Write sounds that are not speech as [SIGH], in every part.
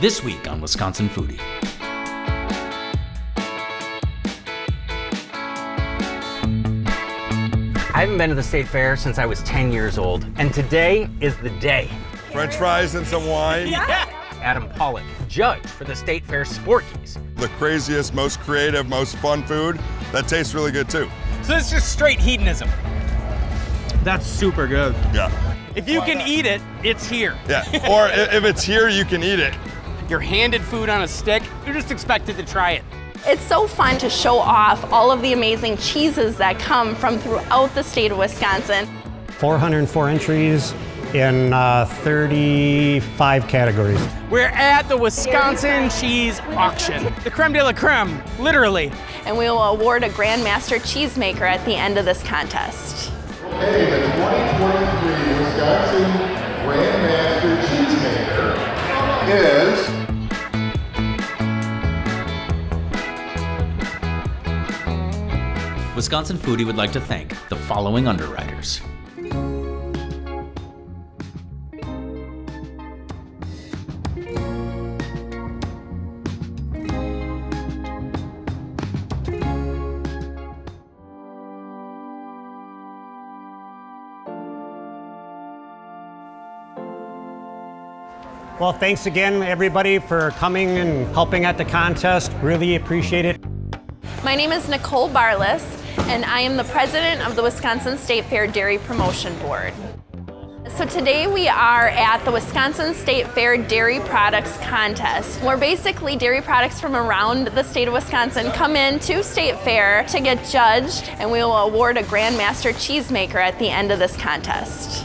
This week on Wisconsin Foodie. I haven't been to the state fair since I was 10 years old, and today is the day. French fries and some wine. yeah. Adam Pawlak, judge for the state fair Sporkies. The craziest, most creative, most fun food that tastes really good too. So this is just straight hedonism. That's super good. Yeah. If you can eat it, it's here. Yeah. or if it's here, you can eat it. You're handed food on a stick, you're just expected to try it. It's so fun to show off all of the amazing cheeses that come from throughout the state of Wisconsin. 404 entries in uh, 35 categories. We're at the Wisconsin Cheese Auction. The creme de la creme, literally. And we will award a Grandmaster Cheesemaker at the end of this contest. Okay, the 2023 Wisconsin Grandmaster Cheesemaker is Wisconsin Foodie would like to thank the following underwriters. Well, thanks again, everybody, for coming and helping at the contest. Really appreciate it. My name is Nicole Barlass, and I am the president of the Wisconsin State Fair Dairy Promotion Board. So today we are at the Wisconsin State Fair Dairy Products Contest, where basically dairy products from around the state of Wisconsin come in to State Fair to get judged, and we will award a Grandmaster Cheesemaker at the end of this contest.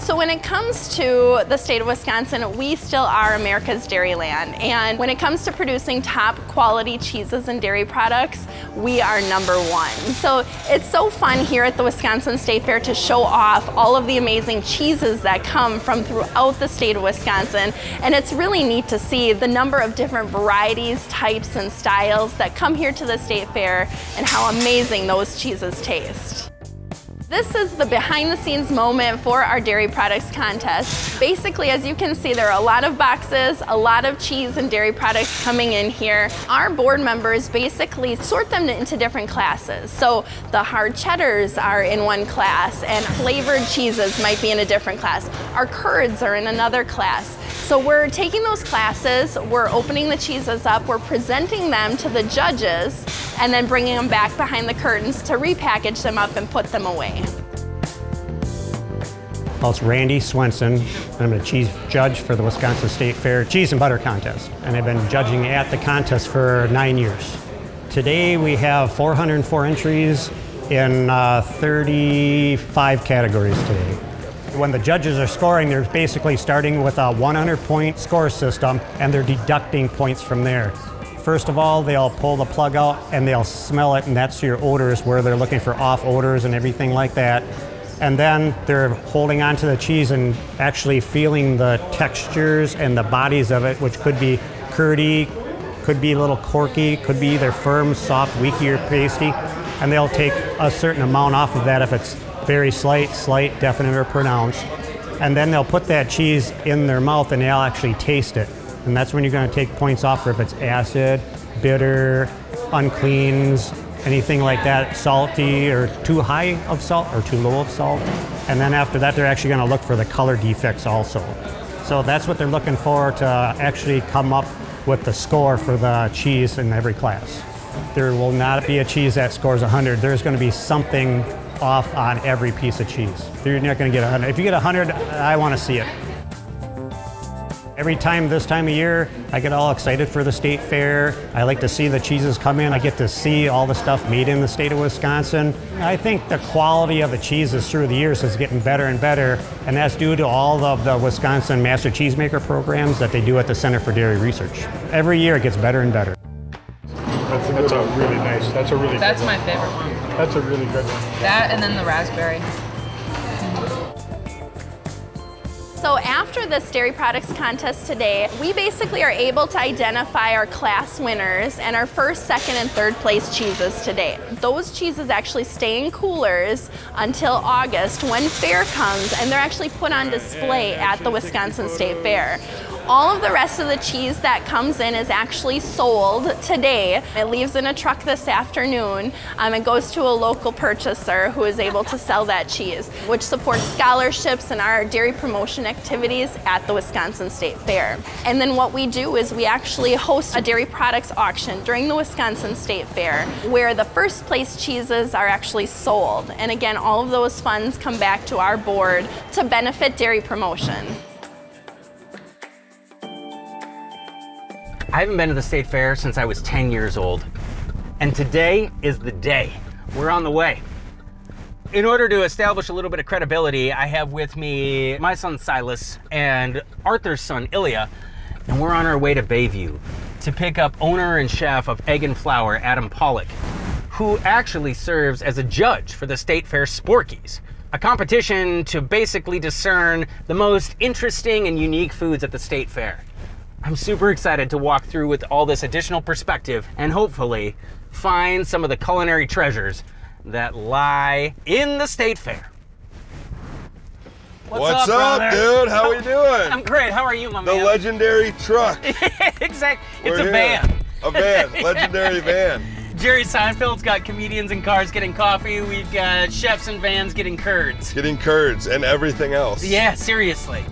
So when it comes to the state of Wisconsin, we still are America's dairyland. And when it comes to producing top quality cheeses and dairy products, we are number one. So it's so fun here at the Wisconsin State Fair to show off all of the amazing cheeses that come from throughout the state of Wisconsin. And it's really neat to see the number of different varieties, types, and styles that come here to the state fair and how amazing those cheeses taste. This is the behind the scenes moment for our dairy products contest. Basically, as you can see, there are a lot of boxes, a lot of cheese and dairy products coming in here. Our board members basically sort them into different classes. So the hard cheddars are in one class and flavored cheeses might be in a different class. Our curds are in another class. So we're taking those classes, we're opening the cheeses up, we're presenting them to the judges, and then bringing them back behind the curtains to repackage them up and put them away. Well, it's Randy Swenson. I'm a cheese judge for the Wisconsin State Fair Cheese and Butter Contest, and I've been judging at the contest for nine years. Today we have 404 entries in uh, 35 categories today. When the judges are scoring, they're basically starting with a 100 point score system and they're deducting points from there. First of all, they'll pull the plug out and they'll smell it, and that's your odors where they're looking for off odors and everything like that. And then they're holding onto the cheese and actually feeling the textures and the bodies of it, which could be curdy, could be a little corky, could be either firm, soft, weaky, or pasty. And they'll take a certain amount off of that if it's very slight, slight, definite, or pronounced. And then they'll put that cheese in their mouth and they'll actually taste it. And that's when you're going to take points off for if it's acid, bitter, uncleans, anything like that, salty or too high of salt or too low of salt. And then after that, they're actually going to look for the color defects also. So that's what they're looking for to actually come up with the score for the cheese in every class. There will not be a cheese that scores 100. There's going to be something off on every piece of cheese. You're not going to get 100. If you get 100, I want to see it. Every time this time of year, I get all excited for the state fair. I like to see the cheeses come in. I get to see all the stuff made in the state of Wisconsin. I think the quality of the cheeses through the years is getting better and better, and that's due to all of the Wisconsin Master Cheesemaker programs that they do at the Center for Dairy Research. Every year it gets better and better. That's a, that's a really nice. That's a really. That's good my one. favorite one. That's a really good one. That and then the raspberry. So after this dairy products contest today, we basically are able to identify our class winners and our first, second, and third place cheeses today. Those cheeses actually stay in coolers until August when fair comes and they're actually put on display at the Wisconsin State Fair. All of the rest of the cheese that comes in is actually sold today. It leaves in a truck this afternoon. Um, it goes to a local purchaser who is able to sell that cheese, which supports scholarships and our dairy promotion activities at the Wisconsin State Fair. And then what we do is we actually host a dairy products auction during the Wisconsin State Fair where the first place cheeses are actually sold. And again, all of those funds come back to our board to benefit dairy promotion. I haven't been to the state fair since I was 10 years old. And today is the day. We're on the way. In order to establish a little bit of credibility, I have with me my son Silas and Arthur's son Ilya, and we're on our way to Bayview to pick up owner and chef of Egg and Flour, Adam Pawlak, who actually serves as a judge for the State Fair Sporkies, a competition to basically discern the most interesting and unique foods at the State Fair. I'm super excited to walk through with all this additional perspective and hopefully find some of the culinary treasures that lie in the state fair. What's, up, brother? dude? How are you oh, doing? I'm great. How are you, my the man? The legendary truck. [LAUGHS] exactly. It's We're a here. van. A van. [LAUGHS] Legendary van. Jerry Seinfeld's got comedians in cars getting coffee. We've got chefs in vans getting curds. Getting curds and everything else. Yeah, seriously.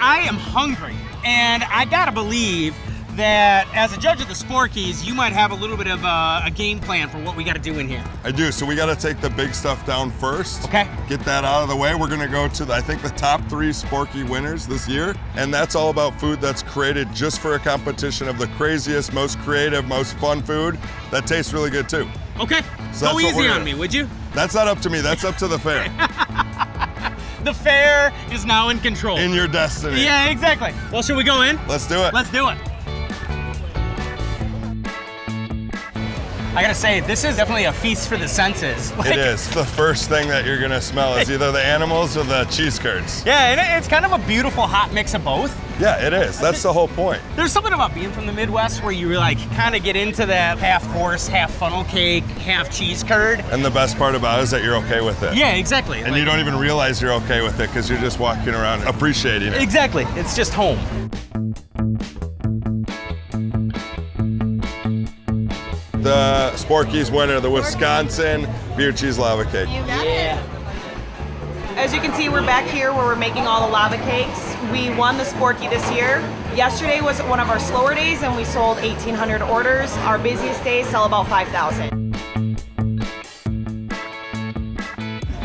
I am hungry, and I gotta believe that as a judge of the Sporkies, you might have a little bit of a, a game plan for what we gotta do in here. I do. So we got to take the big stuff down first. Okay. Get that out of the way. We're going to go to, the, I think, the top three Sporky winners this year. And that's all about food that's created just for a competition of the craziest, most creative, most fun food that tastes really good too. Okay, So go easy on me, would you? That's not up to me. That's up to the fair. [LAUGHS] The fair is now in control. In your destiny. yeah, exactly. Well, should we go in? Let's do it. Let's do it. I gotta say, this is definitely a feast for the senses. [LAUGHS] Like, It is. The first thing that you're going to smell is either the animals or the cheese curds. Yeah, and it's kind of a beautiful hot mix of both. Yeah, it is. That's the whole point. There's something about being from the Midwest where you like kind of get into that half horse, half funnel cake, half cheese curd. And the best part about it is that you're okay with it. Yeah, exactly. And Like- you don't even realize you're okay with it because you're just walking around appreciating it. Exactly. It's just home. The Sporky's winner, the Wisconsin beer cheese lava cake. As you can see, we're back here where we're making all the lava cakes. We won the Sporky this year. Yesterday was one of our slower days and we sold 1,800 orders. Our busiest days sell about 5,000.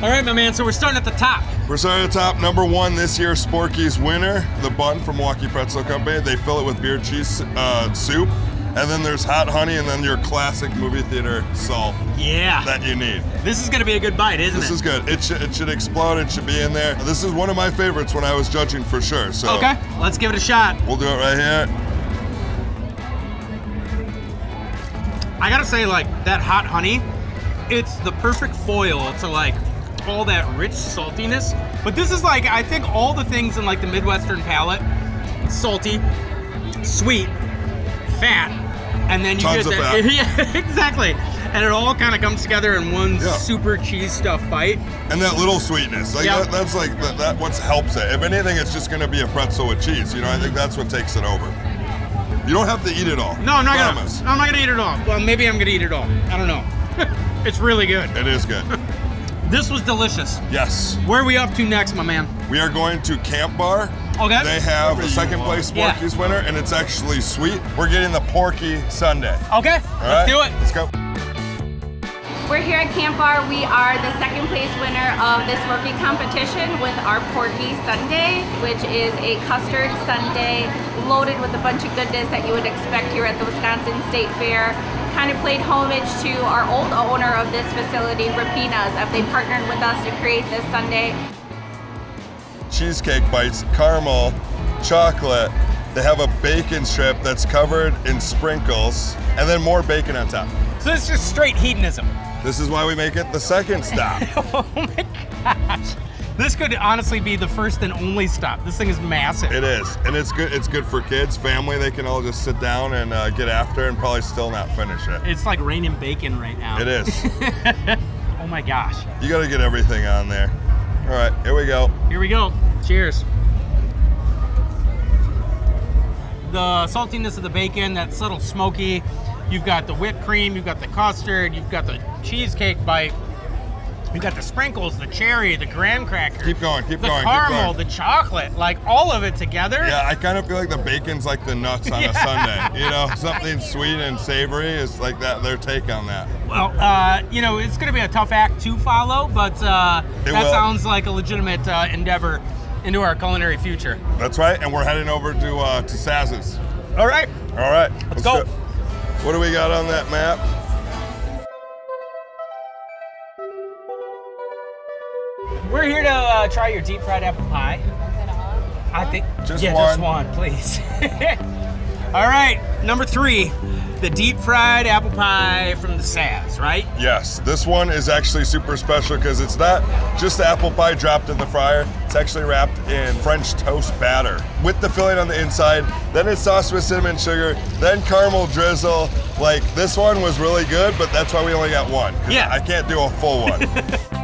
All right, my man. So we're starting at the top. We're starting at the top. Number one this year, Sporky's winner, the bun from Milwaukee Pretzel Company. They fill it with beer cheese uh, soup. And then there's hot honey and then your classic movie theater salt Yeah. that you need. This is gonna be a good bite, isn't it? This is good. It should, it should explode. It should be in there. This is one of my favorites when I was judging for sure. So Okay, let's give it a shot. we'll do it right here. I gotta say, like that hot honey, it's the perfect foil to like all that rich saltiness. But this is like I think all the things in like the Midwestern palate: salty, sweet, fat, and then you Tons get that. [LAUGHS] Yeah, [LAUGHS] exactly. And it all kind of comes together in one Yeah. super cheese stuff bite. And that little sweetness, like Yeah. that, that's like that, that what helps it. If anything, it's just gonna be a pretzel with cheese. You know, I think that's what takes it over. You don't have to eat it all. No, I'm not Promise. gonna. I'm not gonna eat it all. Well, maybe I'm gonna eat it all. I don't know. [LAUGHS] it's really good. It is good. This was delicious. yes. Where are we up to next, my man? We are going to Camp Bar. Okay. They have a second place Yeah. Sporky's winner, and it's actually sweet. We're getting the Porky Sunday. Okay, All let's right? do it. Let's go. We're here at Camp Bar. We are the second place winner of this Sporky competition with our Porky Sunday, which is a custard sundae loaded with a bunch of goodness that you would expect here at the Wisconsin State Fair. Kind of played homage to our old owner of this facility, Rapina's. Uh, They partnered with us to create this sundae. Cheesecake bites, caramel, chocolate. They have a bacon strip that's covered in sprinkles, and then more bacon on top. So this is just straight hedonism. This is why we make it the second stop. [LAUGHS] Oh my gosh. This could honestly be the first and only stop. This thing is massive. It is, and it's good. It's good for kids, family. They can all just sit down and uh, get after, and probably still not finish it. It's like raining bacon right now. It is. [LAUGHS] Oh my gosh. You got to get everything on there. All right, here we go. Here we go. Cheers. The saltiness of the bacon, that subtle smoky. You've got the whipped cream, you've got the custard, you've got the cheesecake bite. You've got the sprinkles, the cherry, the graham cracker. Keep going, keep the going, keep caramel, going. the chocolate, like all of it together. Yeah, I kind of feel like the bacon's like the nuts on a [LAUGHS] Sunday. You know, something sweet and savory is like that. Their take on that. Well, uh, you know, it's going to be a tough act to follow, but uh, that will. sounds like a legitimate uh, endeavor into our culinary future. That's right, and we're heading over to uh, to Saz's. All right. All right, Let's go. What do we got on that map? We're here to uh, try your deep fried apple pie. I think Just yeah, just one. one, please. [LAUGHS] All right, number three, the deep fried apple pie from the Saz, right? Yes, this one is actually super special because it's not just the apple pie dropped in the fryer. It's actually wrapped in French toast batter with the filling on the inside. Then it's sauced with cinnamon sugar, then caramel drizzle. Like this one was really good, but that's why we only got one. 'cause Yeah. I can't do a full one. [LAUGHS]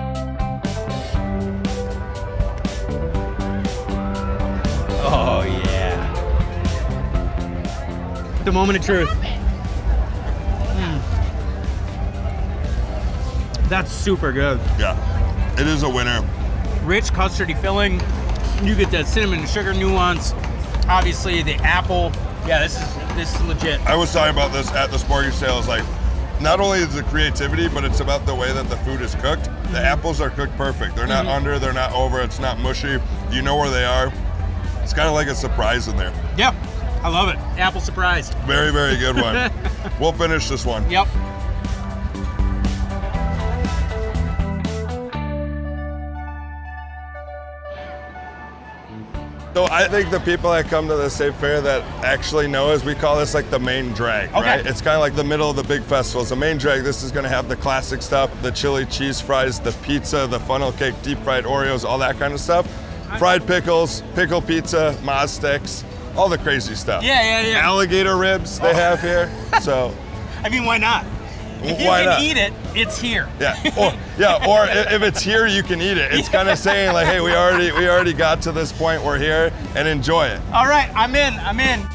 The moment of truth. Mm. That's super good. yeah, it is a winner. Rich custardy filling. You get that cinnamon and sugar nuance. Obviously the apple. Yeah, this is this is legit. I was talking about this at the Sporky Sales. Like, not only is the creativity, but it's about the way that the food is cooked. The apples are cooked perfect. They're not under, they're not over, it's not mushy. You know where they are. It's kind of like a surprise in there. Yep. I love it. Apple surprise. Very, very good one. [LAUGHS] we'll finish this one. Yep. So I think the people that come to the state fair that actually know is we call this like the main drag, Okay. right? It's kind of like the middle of the big festivals. The main drag, this is gonna have the classic stuff, the chili cheese fries, the pizza, the funnel cake, deep fried Oreos, all that kind of stuff. Fried pickles, pickle pizza, mozz sticks, all the crazy stuff. Yeah, yeah, yeah. Alligator ribs they have here. So [LAUGHS] I mean, why not? If you Why can not? eat it, it's here. yeah, [LAUGHS] or yeah, or if it's here, you can eat it. It's kind of saying like, hey, we already we already got to this point. We're here and enjoy it. All right, I'm in. I'm in. Is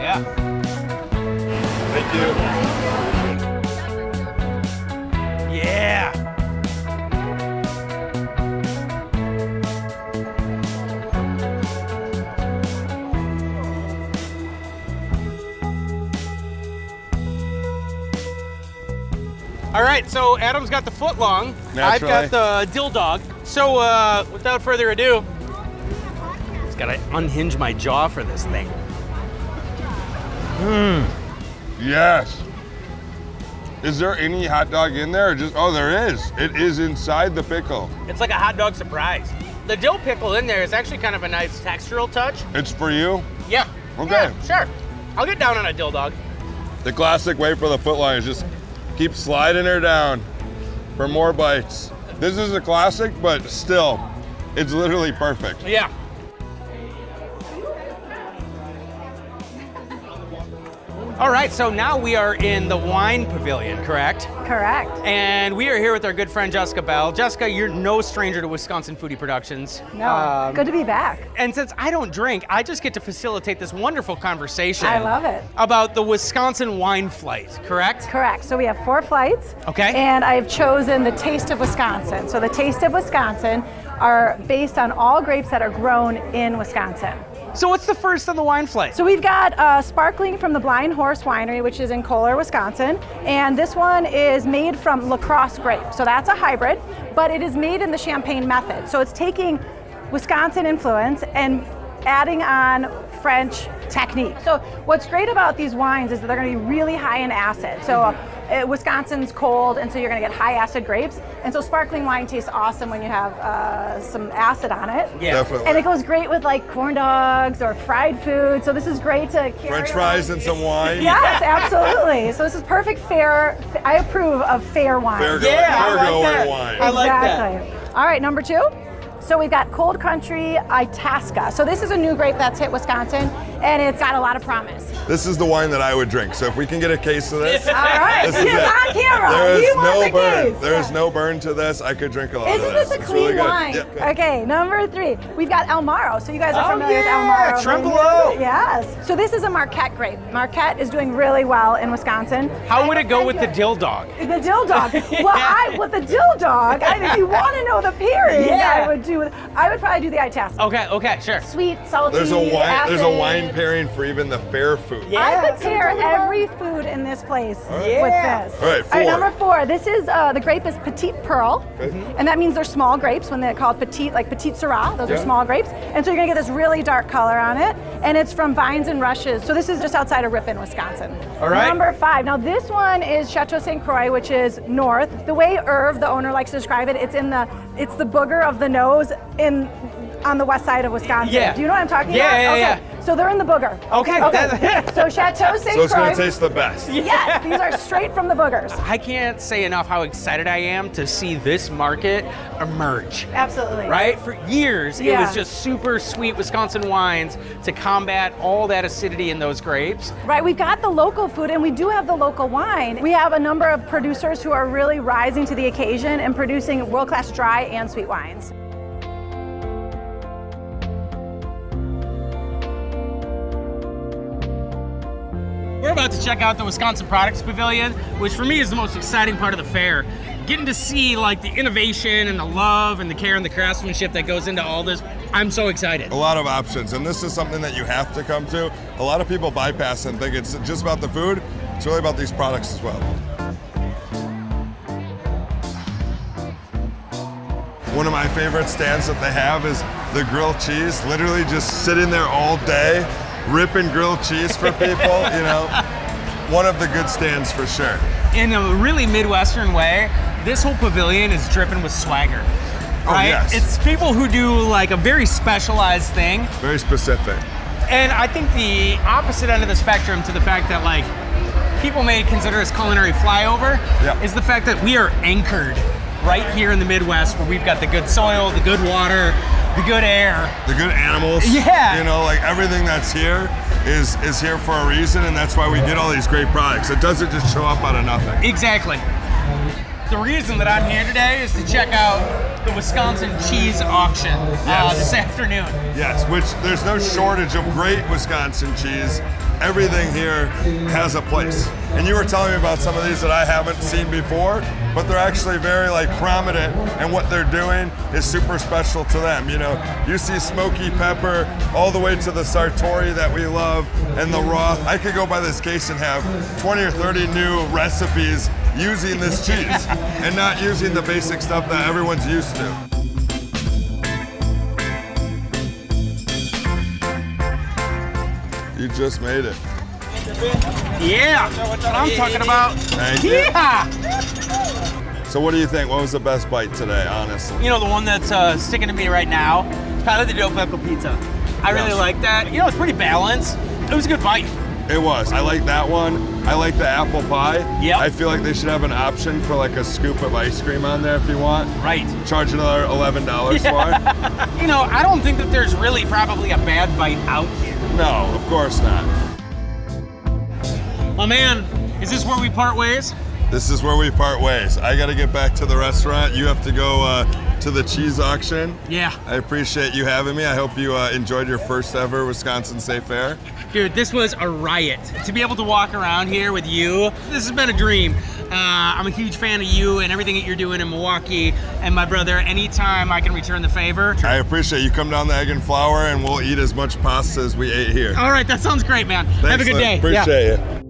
Yeah. Thank you. Right, so Adam's got the foot long. I've got the dill dog. So uh, without further ado, just gotta unhinge my jaw for this thing. Mmm. Yes. Is there any hot dog in there? Or just oh, there is. It is inside the pickle. It's like a hot dog surprise. The dill pickle in there is actually kind of a nice textural touch. It's for you. Yeah. Okay. Yeah, sure. I'll get down on a dill dog. The classic way for the footlong is just keep sliding her down for more bites. This is a classic, but still, it's literally perfect. Yeah. All right, so now we are in the wine pavilion, correct? Correct. And we are here with our good friend Jessica Bell. Jessica, you're no stranger to Wisconsin Foodie Productions. No, Um, good to be back. And since I don't drink, I just get to facilitate this wonderful conversation. I love it. About the Wisconsin wine flight, correct? Correct. So we have four flights. Okay. And I've chosen the Taste of Wisconsin. So the Taste of Wisconsin are based on all grapes that are grown in Wisconsin. So what's the first on the wine flight? So we've got uh, sparkling from the Blind Horse Winery, which is in Kohler, Wisconsin, and this one is made from La Crosse grape. So that's a hybrid, but it is made in the Champagne method. So it's taking Wisconsin influence and adding on French technique. So what's great about these wines is that they're going to be really high in acid. So uh, Wisconsin's cold, and so you're going to get high acid grapes. And so sparkling wine tastes awesome when you have uh, some acid on it. Yeah. Definitely. And it goes great with like corn dogs or fried food. So this is great to carry French around. fries and some wine. Yes, absolutely. So this is perfect fair. I approve of fair wine. Fair go- Yeah, I fair like going that. wine. I like that. exactly. All right, number two. So we've got Cold Country Itasca. So this is a new grape that's hit Wisconsin, and it's got a lot of promise. This is the wine that I would drink. So if we can get a case of this, [LAUGHS] All right, this is he's it. on camera. There is He wants no a burn. case. There is no burn to this. I could drink a lot Isn't of this. this a It's clean really wine? Yeah, good. Okay, number three. We've got El Maro. So you guys are Oh, familiar yeah, with El Maro. Tremolo. Yes. So this is a Marquette grape. Marquette is doing really well in Wisconsin. How would it go with the dill dog? The dill dog. [LAUGHS] Well, I with the dill dog. I, if you [LAUGHS] want to know the pairing, Yeah. I would do. I would probably do the Itasca. Okay, okay, sure. Sweet, salty. There's a wine. There's a wine pairing for even the fair food. I could pair every food in this place with Yeah. this. All right, four. number four. This is uh, the grape is Petite Pearl, Okay. and that means they're small grapes when they're called Petite, like Petite Sirah. Those Yeah. are small grapes, and so you're gonna get this really dark color on it, and it's from Vines and Rushes. So this is just outside of Ripon, Wisconsin. All right. Number five. Now this one is Chateau St. Croix, which is north. The way Irv, the owner, likes to describe it, it's in the it's the booger of the nose in on the west side of Wisconsin. Yeah. Do you know what I'm talking Yeah, about? yeah, okay. yeah. So they're in the booger. Okay, Okay. [LAUGHS] so Chateau St. So it's gonna taste the best. Yes, these are straight from the boogers. I can't say enough how excited I am to see this market emerge. Absolutely. Right? For years, it was just super sweet Wisconsin wines to combat all that acidity in those grapes. Right, we've got the local food and we do have the local wine. We have a number of producers who are really rising to the occasion and producing world class dry and sweet wines. We're about to check out the Wisconsin Products Pavilion, which for me is the most exciting part of the fair. Getting to see like the innovation and the love and the care and the craftsmanship that goes into all this. I'm so excited. A lot of options, and this is something that you have to come to. A lot of people bypass and think it's just about the food. It's really about these products as well. One of my favorite stands that they have is the grilled cheese. Literally just sitting there all day, ripping grilled cheese for people. you know, [LAUGHS] one of the good stands for sure. In a really Midwestern way, this whole pavilion is dripping with swagger. Oh, Right? yes. It's people who do like a very specialized thing. Very specific. And I think the opposite end of the spectrum to the fact that like people may consider us culinary flyover Yeah. is the fact that we are anchored right here in the Midwest where we've got the good soil, the good water, the good air. The good animals. Yeah. You know, like everything that's here is is here for a reason, and that's why we get all these great products. It doesn't just show up out of nothing. Exactly. The reason that I'm here today is to check out the Wisconsin Cheese Auction uh, this afternoon. Yes, which there's no shortage of great Wisconsin cheese. Everything here has a place. And you were telling me about some of these that I haven't seen before, but they're actually very like prominent and what they're doing is super special to them. You know, you see smoky pepper all the way to the Sartori that we love and the Roth. I could go by this case and have 20 or 30 new recipes using this cheese [LAUGHS] and not using the basic stuff that everyone's used to. Just made it. Yeah, that's what I'm talking about. Thank you. Yeah. So what do you think? What was the best bite today, honestly? You know, the one that's uh, sticking to me right now probably the Dope Pickle Pizza. I really like that. You know, it's pretty balanced. It was a good bite. It was. I like that one. I like the apple pie. Yep. I feel like they should have an option for like a scoop of ice cream on there if you want. Right. Charge another eleven dollars for it. [LAUGHS] You know, I don't think that there's really probably a bad bite out here. No, of course not. My man, is this where we part ways? This is where we part ways. I got to get back to the restaurant. You have to go uh, to the cheese auction. Yeah. I appreciate you having me. I hope you uh, enjoyed your first ever Wisconsin State Fair. Dude, this was a riot. To be able to walk around here with you, this has been a dream. Uh, I'm a huge fan of you and everything that you're doing in Milwaukee. And my brother, anytime I can return the favor. I appreciate you. Come down the egg and flour, and we'll eat as much pasta as we ate here. All right, that sounds great, man. Have a good day. Appreciate Yeah. you.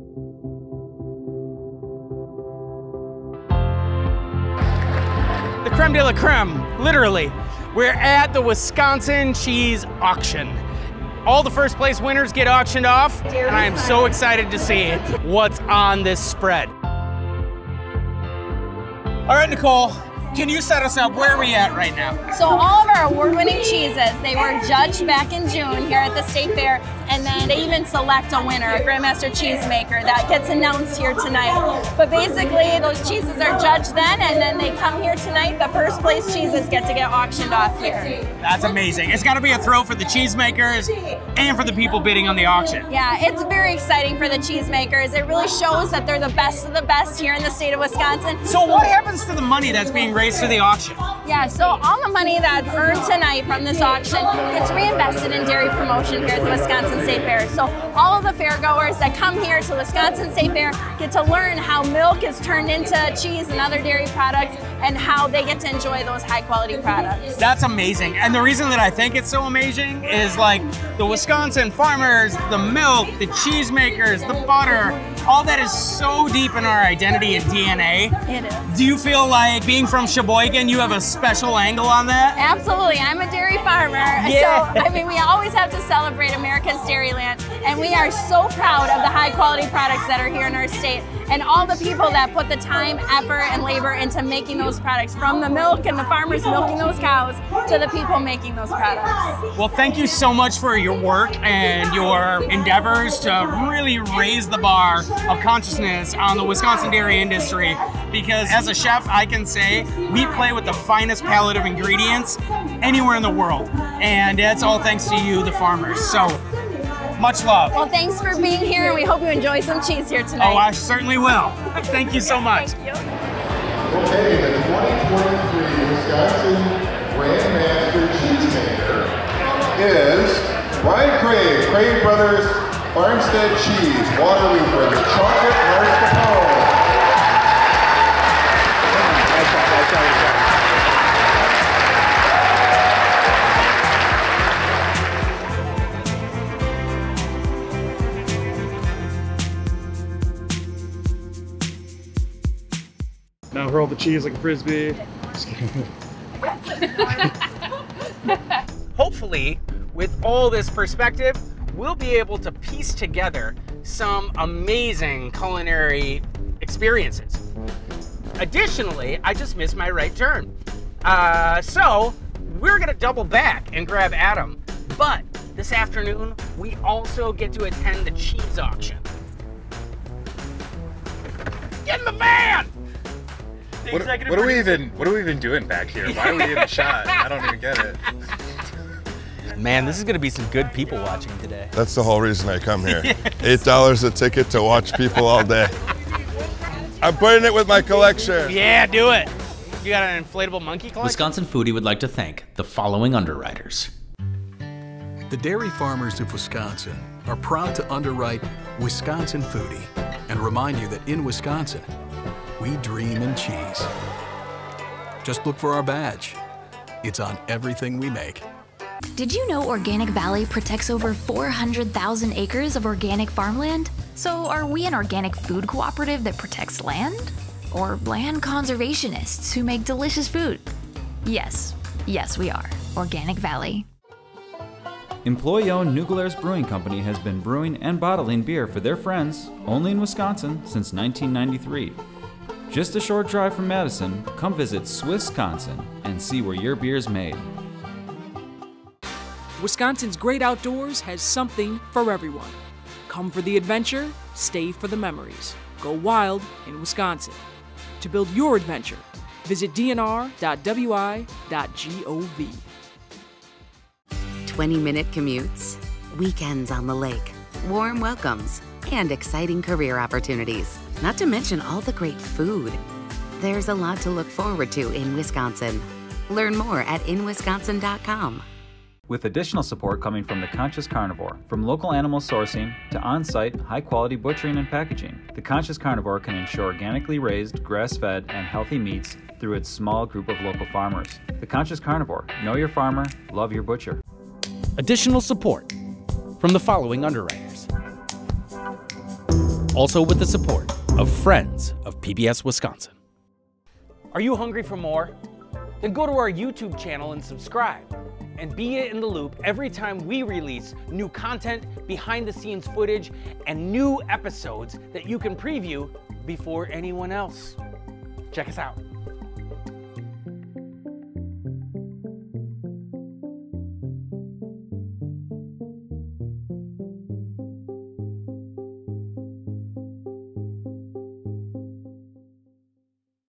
The creme de la creme, literally. We're at the Wisconsin Cheese Auction. All the first place winners get auctioned off, and I am so excited to see what's on this spread. All right, Nicole, can you set us up? Where are we at right now? So all of our award-winning cheeses, they were judged back in June here at the State Fair, and then they even select a winner, a Grandmaster cheesemaker that gets announced here tonight. But basically, those cheeses are judged then, and then they come here tonight. The first place cheeses get to get auctioned off here. That's amazing. It's got to be a thrill for the cheesemakers and for the people bidding on the auction. Yeah, it's very exciting for the cheesemakers. It really shows that they're the best of the best here in the state of Wisconsin. So, what happens to the money that's being raised through the auction? Yeah, so all the money that's earned tonight from this auction gets reinvested in dairy promotion here at the Wisconsin State Fair. So all of the fairgoers that come here to Wisconsin State Fair get to learn how milk is turned into cheese and other dairy products and how they get to enjoy those high quality products. That's amazing. And the reason that I think it's so amazing is like the Wisconsin farmers, the milk, the cheesemakers, the butter, all that is so deep in our identity and DNA. It is. Do you feel like being from Sheboygan, you have a special angle on that? Absolutely. I'm a dairy farmer. Yeah. So, I mean, we always have to celebrate America's Dairyland. And we are so proud of the high quality products that are here in our state and all the people that put the time, effort, and labor into making those products from the milk and the farmers milking those cows to the people making those products. Well, thank you so much for your work and your endeavors to really raise the bar of consciousness on the Wisconsin dairy industry. Because as a chef, I can say we play with the finest palette of ingredients anywhere in the world. And that's all thanks to you, the farmers. So much love. Well, thanks for being here, and we hope you enjoy some cheese here tonight. Oh, I certainly will. Thank you so much. Thank you. Okay, the 2023 Wisconsin Grandmaster Cheesemaker is Brian Crave, Crave Brothers Farmstead Cheese, Waterloo for the chocolate mascarpone. Now hurl the cheese like a frisbee. [LAUGHS] Hopefully, with all this perspective, we'll be able to piece together some amazing culinary experiences. Additionally, I just missed my right turn. Uh, so, we're gonna double back and grab Adam. But this afternoon, we also get to attend the cheese auction. Get in the van! The What, executive what are we even what are we even doing back here? Why are we even [LAUGHS] shot? I don't even get it. Man, this is going to be some good people watching today. That's the whole reason I come here. [LAUGHS] Eight dollars a ticket to watch people all day. I'm putting it with my collection. Yeah, do it. You got an inflatable monkey collection? Wisconsin Foodie would like to thank the following underwriters. The dairy farmers of Wisconsin are proud to underwrite Wisconsin Foodie and remind you that in Wisconsin, we dream in cheese. Just look for our badge. It's on everything we make. Did you know Organic Valley protects over 400,000 acres of organic farmland? So, are we an organic food cooperative that protects land? Or land conservationists who make delicious food? Yes, yes, we are. Organic Valley. Employee owned New Brewing Company has been brewing and bottling beer for their friends only in Wisconsin since 1993. Just a short drive from Madison, come visit Swissconsin and see where your beer's made. Wisconsin's great outdoors has something for everyone. Come for the adventure, stay for the memories. Go wild in Wisconsin. To build your adventure, visit dnr.wi.gov. 20 minute commutes, weekends on the lake, warm welcomes, and exciting career opportunities. Not to mention all the great food. There's a lot to look forward to in Wisconsin. Learn more at inwisconsin.com. With additional support coming from the Conscious Carnivore, from local animal sourcing to on site, high quality butchering and packaging, the Conscious Carnivore can ensure organically raised, grass fed, and healthy meats through its small group of local farmers. The Conscious Carnivore know your farmer, love your butcher. Additional support from the following underwriters. Also with the support of Friends of PBS Wisconsin. Are you hungry for more? Then go to our YouTube channel and subscribe. And be in the loop every time we release new content, behind the scenes footage, and new episodes that you can preview before anyone else. Check us out.